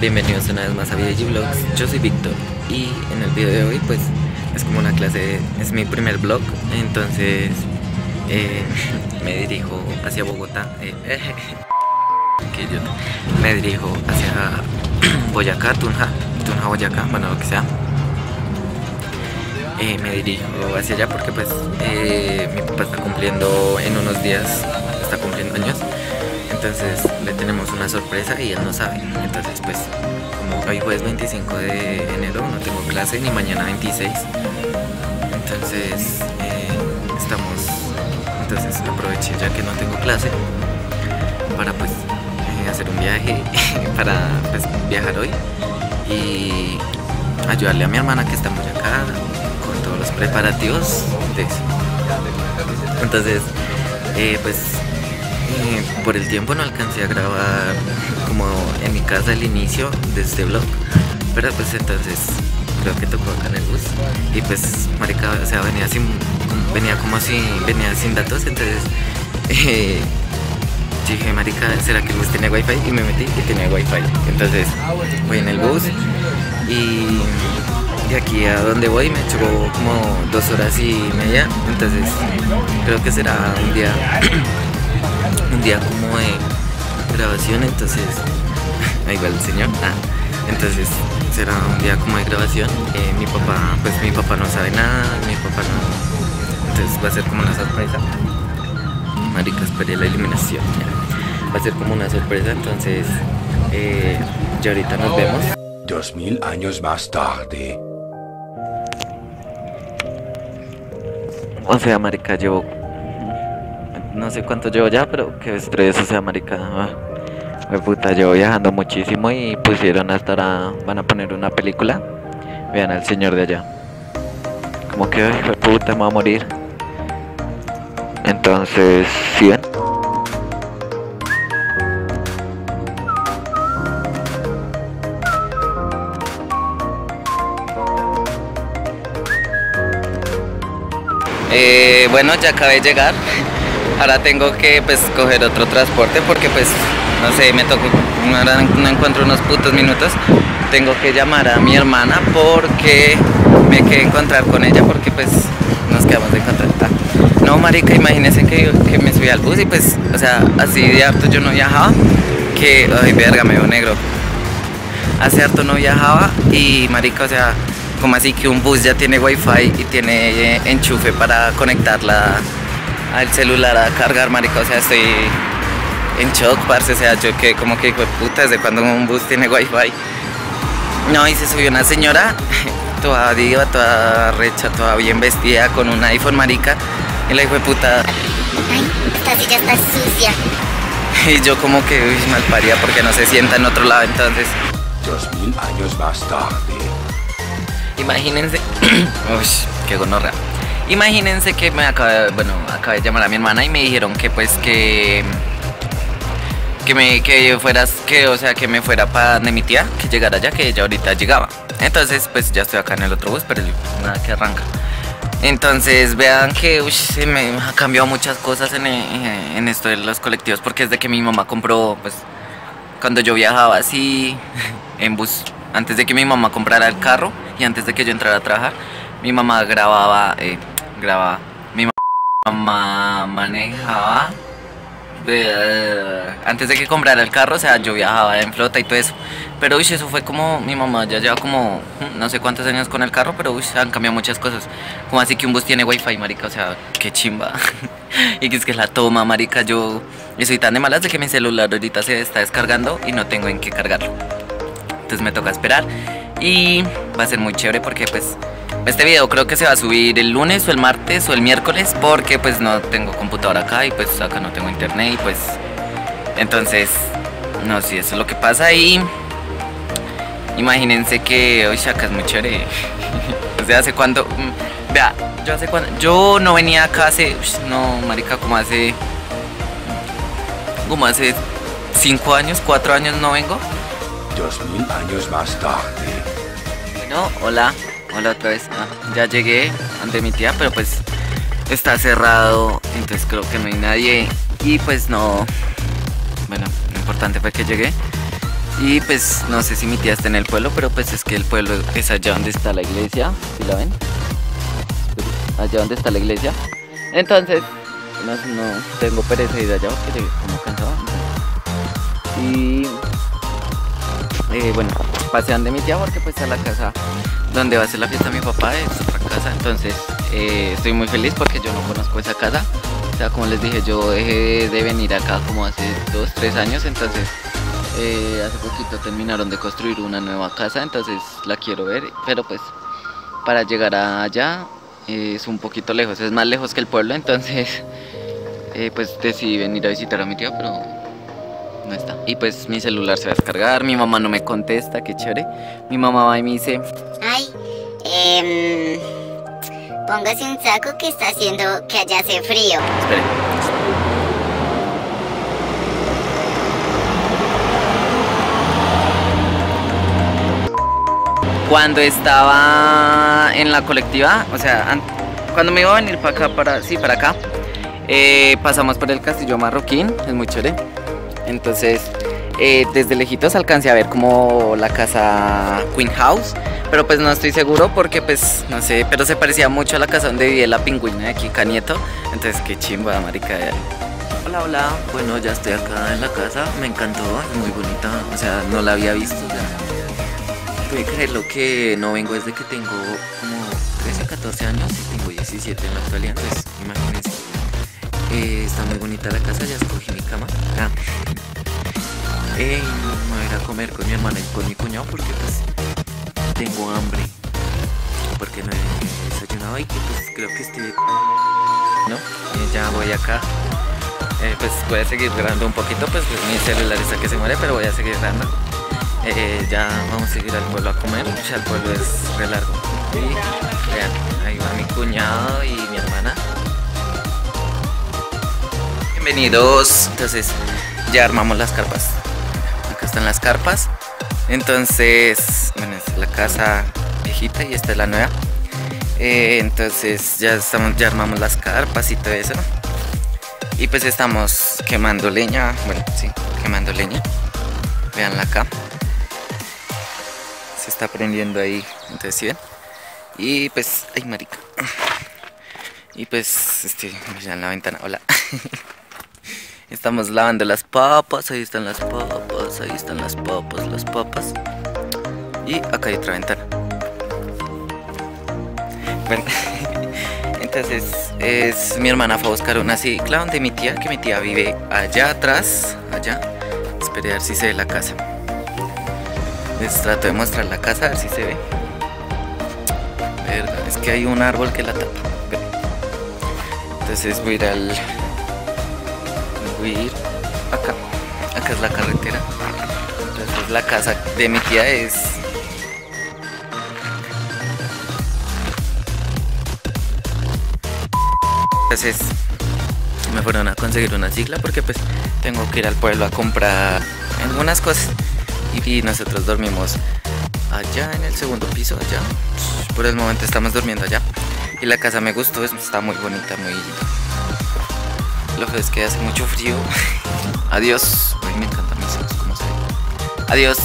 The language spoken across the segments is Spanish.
Bienvenidos una vez más a Video Vlogs, yo soy Víctor y en el video de hoy pues es como una clase, es mi primer vlog, entonces eh, me dirijo hacia Bogotá, eh, me dirijo hacia Boyacá, Tunja, Tunja, Boyacá, bueno lo que sea. Eh, me dirijo hacia allá porque pues mi papá está cumpliendo en unos días, está cumpliendo años entonces le tenemos una sorpresa y él no sabe. Entonces pues como hoy jueves 25 de enero no tengo clase ni mañana 26. Entonces eh, estamos, entonces aproveché ya que no tengo clase para pues eh, hacer un viaje, para pues viajar hoy y ayudarle a mi hermana que está muy acá los preparativos de eso. Entonces, eh, pues por el tiempo no alcancé a grabar como en mi casa el inicio de este vlog. Pero pues entonces creo que tocó acá en el bus. Y pues marica, o sea, venía sin venía como así, venía sin datos, entonces eh, dije, marica, ¿será que el bus tiene wifi? Y me metí y tenía wifi. Entonces voy en el bus y de aquí a donde voy me echó como dos horas y media. Entonces creo que será un día un día como de grabación, entonces ahí va el señor. Ah, entonces será un día como de grabación. Eh, mi papá, pues mi papá no sabe nada, mi papá no. Entonces va a ser como una sorpresa. Marica, esperé la iluminación. Va a ser como una sorpresa, entonces eh, ya ahorita nos vemos. Dos mil años más tarde. O sea, marica, llevo no sé cuánto llevo ya, pero qué estrés, o sea, marica. Ah, puta, llevo viajando muchísimo y pusieron hasta ahora, van a poner una película. Vean al señor de allá. Como que, ay, puta, me va a morir. Entonces, ¿sí ven? Bueno, ya acabé de llegar. Ahora tengo que pues coger otro transporte porque pues no sé, me tocó, no encuentro unos putos minutos. Tengo que llamar a mi hermana porque me quedé encontrar con ella porque pues nos quedamos de encontrar. No, marica, imagínense que, que me subí al bus y pues, o sea, así de harto yo no viajaba, que, ay, verga, me veo negro. Hace harto no viajaba y marica, o sea, como así que un bus ya tiene wifi y tiene enchufe para conectarla al celular a cargar, marico, o sea, estoy en shock, parce, o sea, yo que como que hijo de puta, desde cuando un bus tiene wifi. No, y se subió una señora, toda diva, toda recha, toda bien vestida, con un iPhone, marica, y la hijo de puta... Ay, esta silla está sucia. Y yo como que, uy, mal paría porque no se sienta en otro lado, entonces... Dos mil años más tarde. Imagínense... uy, qué gonorrea. Imagínense que me acabé, bueno, acabé de llamar a mi hermana y me dijeron que pues que que me que fueras que o sea que me fuera para mi tía que llegara ya que ella ahorita llegaba entonces pues ya estoy acá en el otro bus pero nada que arranca entonces vean que se me ha cambiado muchas cosas en, en, esto de los colectivos porque es de que mi mamá compró pues cuando yo viajaba así en bus antes de que mi mamá comprara el carro y antes de que yo entrara a trabajar mi mamá grababa eh, grababa. Mi mamá manejaba. antes de que comprara el carro, o sea, yo viajaba en flota y todo eso. Pero uy, eso fue como mi mamá ya lleva como mm, no sé cuántos años con el carro, pero uy, han cambiado muchas cosas. Como así que un bus tiene wifi, marica, o sea, qué chimba. y que es que la toma, marica, yo, yo soy tan de malas de que mi celular ahorita se está descargando y no tengo en qué cargarlo. Entonces me toca esperar y va a ser muy chévere porque pues este video creo que se va a subir el lunes o el martes o el miércoles porque pues no tengo computadora acá y pues acá no tengo internet y pues entonces no si eso es lo que pasa y imagínense que hoy acá es muy chévere. o sea, hace cuando mm, vea, yo hace cuando yo no venía acá hace no, marica, como hace como hace cinco años, cuatro años no vengo. Dos mil años más tarde. Bueno, hola. Hola otra vez. Ah, ya llegué ante mi tía, pero pues está cerrado, entonces creo que no hay nadie. Y pues no, bueno, lo importante fue que llegué. Y pues no sé si mi tía está en el pueblo, pero pues es que el pueblo es allá donde está la iglesia, ¿sí la ven? Allá donde está la iglesia. Entonces, no, no tengo pereza de ir allá porque como cansado. Y eh, bueno, pasean de mi tía porque pues a la casa donde va a ser la fiesta de mi papá es otra casa. Entonces eh, estoy muy feliz porque yo no conozco esa casa. O sea, como les dije, yo dejé de venir acá como hace dos, tres años. Entonces eh, hace poquito terminaron de construir una nueva casa. Entonces la quiero ver. Pero pues para llegar allá eh, es un poquito lejos. Es más lejos que el pueblo. Entonces pues decidí venir a visitar a mi tía, pero no está. Y pues mi celular se va a descargar, mi mamá no me contesta, qué chévere. Mi mamá va y me dice, Ay, eh, póngase un saco que está haciendo que allá hace frío. espere. Cuando estaba en la colectiva, o sea, an- cuando me iba a venir para acá, para, sí, para acá, eh, pasamos por el castillo marroquín, es muy chévere. Entonces, eh, desde lejitos alcancé a ver como la casa Queen House, pero pues no estoy seguro porque pues no sé, pero se parecía mucho a la casa donde vivía la pingüina de Kika Nieto, entonces qué chimba, marica. Hola, hola, bueno ya estoy acá en la casa, me encantó, es muy bonita, o sea, no la había visto, o sea, puede creerlo que no vengo desde que tengo como 13, 14 años y tengo 17 en la actualidad, entonces imagínense. Eh, está muy bonita la casa, ya escogí mi cama. Ah. Eh, me voy a ir a comer con mi hermana y con mi cuñado porque pues tengo hambre. Porque no he desayunado y que pues creo que estoy... ¿No? Y ya voy acá. Eh, pues voy a seguir grabando un poquito, pues, pues, mi celular está que se muere, pero voy a seguir grabando. Eh, ya vamos a seguir al pueblo a comer, ya el pueblo es re largo. Y vean, ahí va mi cuñado y mi hermana. Bienvenidos. Entonces, ya armamos las carpas. Acá están las carpas. Entonces, bueno, esta es la casa viejita y esta es la nueva. Eh, entonces, ya estamos, ya armamos las carpas y todo eso. Y pues estamos quemando leña. Bueno, sí, quemando leña. Veanla acá. Se está prendiendo ahí. Entonces, ¿sí ven? Y pues, ay, marica. Y pues, este, miren la ventana. Hola. Estamos lavando las papas, ahí están las papas, ahí están las papas, las papas. Y acá hay otra ventana. Bueno, entonces es mi hermana fue a buscar una cicla donde mi tía, que mi tía vive allá atrás, allá. Esperé a ver si se ve la casa. Les trato de mostrar la casa, a ver si se ve. Verga, es que hay un árbol que la tapa. Entonces voy a ir al acá. Acá es la carretera. Entonces la casa de mi tía es. Entonces me fueron a conseguir una sigla porque pues tengo que ir al pueblo a comprar algunas cosas. Y, nosotros dormimos allá en el segundo piso, allá. Por el momento estamos durmiendo allá. Y la casa me gustó, es- está muy bonita, muy lo que es que hace mucho frío. Adiós. Ay, me encantan mis ojos, cómo se. Adiós.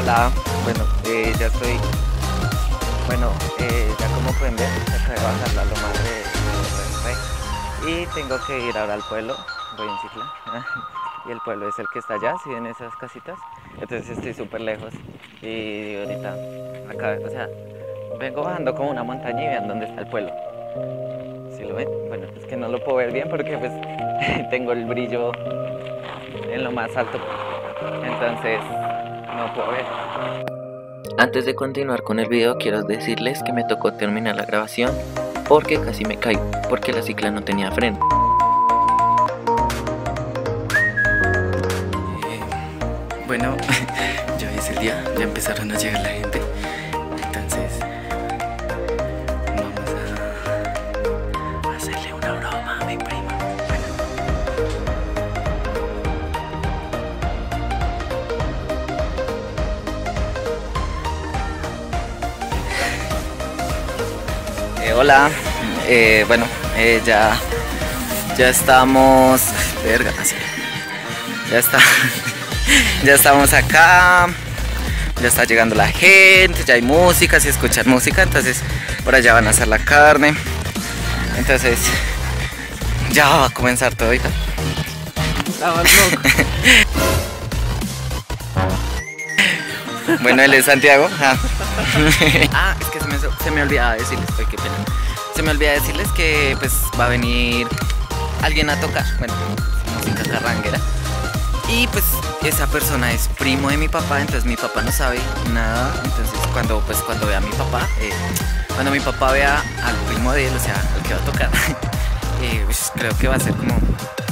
Hola. Bueno, eh, ya estoy. Bueno, eh, ya como pueden ver, acabo de bajar la loma de, de. Y tengo que ir ahora al pueblo. Voy en cicla. y el pueblo es el que está allá, si ven esas casitas. Entonces estoy súper lejos. Y ahorita, acá, o sea, vengo bajando como una montaña y vean dónde está el pueblo. ¿Sí lo ven? Bueno, es que no lo puedo ver bien porque pues tengo el brillo en lo más alto. Entonces, no puedo ver. Antes de continuar con el video, quiero decirles que me tocó terminar la grabación porque casi me caigo, porque la cicla no tenía freno. Eh, bueno, ya es el día, ya empezaron a llegar la gente. Hola, eh, bueno, eh, ya, ya estamos, verga, ya está, ya estamos acá, ya está llegando la gente, ya hay música, si escuchan música, entonces por allá van a hacer la carne, entonces ya va a comenzar todo tal. Bueno, él es Santiago. Ah, Ah, es que se me, se me olvidaba decirles, ay, qué pena. Se me olvidaba decirles que pues va a venir alguien a tocar, bueno, música carranguera. Y pues esa persona es primo de mi papá, entonces mi papá no sabe nada. Entonces cuando pues cuando vea a mi papá, eh, cuando mi papá vea al primo de él, o sea, al que va a tocar, pues, creo que va a ser como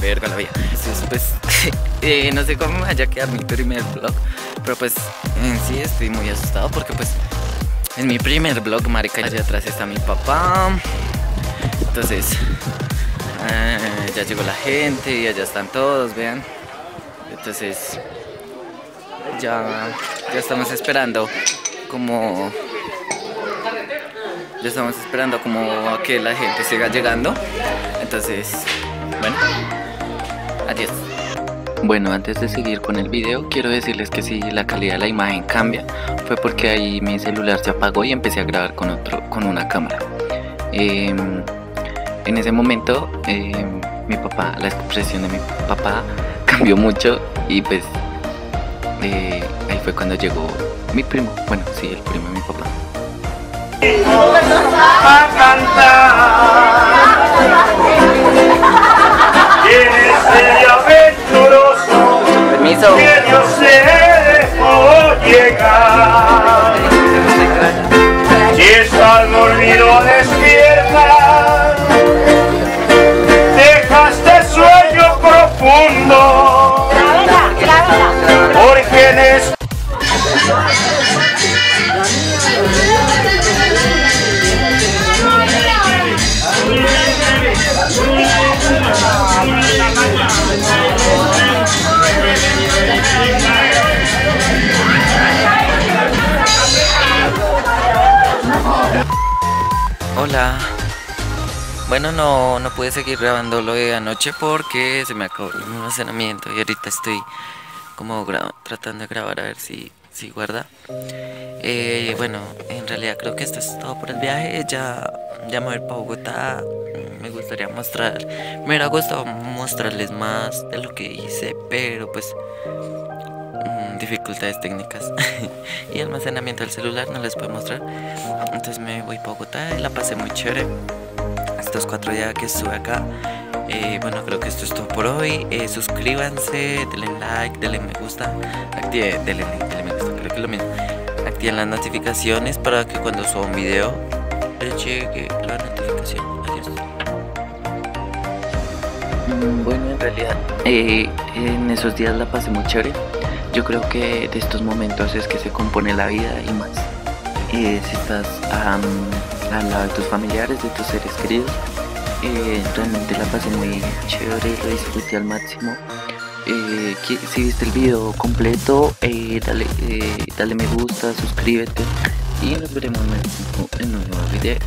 verga la vida. Entonces pues eh, no sé cómo me vaya a quedar mi primer vlog, pero pues en sí estoy muy asustado porque pues es mi primer vlog, marica. Allá atrás está mi papá. Entonces eh, ya llegó la gente y allá están todos, vean. Entonces ya, ya estamos esperando como ya estamos esperando como a que la gente siga llegando. Entonces, bueno, adiós. Bueno, antes de seguir con el video, quiero decirles que si la calidad de la imagen cambia, fue porque ahí mi celular se apagó y empecé a grabar con otro, con una cámara. Em, en ese momento, em, mi papá, la expresión de mi papá cambió mucho y pues eh, ahí fue cuando llegó mi primo, bueno, sí, el primo de mi papá. a cantar. ¿Quién es el aventuroso Permiso. que Dios se dejó llegar? Si estás dormido despierta, dejaste sueño profundo, no, no pude seguir grabando lo de anoche porque se me acabó el almacenamiento y ahorita estoy como tratando de grabar a ver si, si guarda. Eh, bueno, en realidad creo que esto es todo por el viaje. Ya, ya me voy para Bogotá. Me gustaría mostrar, me hubiera gustado mostrarles más de lo que hice, pero pues mm, dificultades técnicas y almacenamiento del celular no les puedo mostrar. Entonces me voy para Bogotá la pasé muy chévere. Estos cuatro días que estuve acá. Eh, bueno, creo que esto es todo por hoy. Eh, suscríbanse, denle like, denle me gusta, active, denle denle me gusta, creo que es lo mismo. Activen las notificaciones para que cuando suba un video les llegue la notificación. Adiós. Bueno, en realidad, eh, en esos días la pasé muy chévere. Yo creo que de estos momentos es que se compone la vida y más. Eh, si estás am, al lado de tus familiares, de tus seres queridos, eh, realmente la pasé muy chévere, lo disfruté al máximo. Si viste el video completo, eh, dale, eh, dale me gusta, suscríbete y nos veremos en un nuevo video.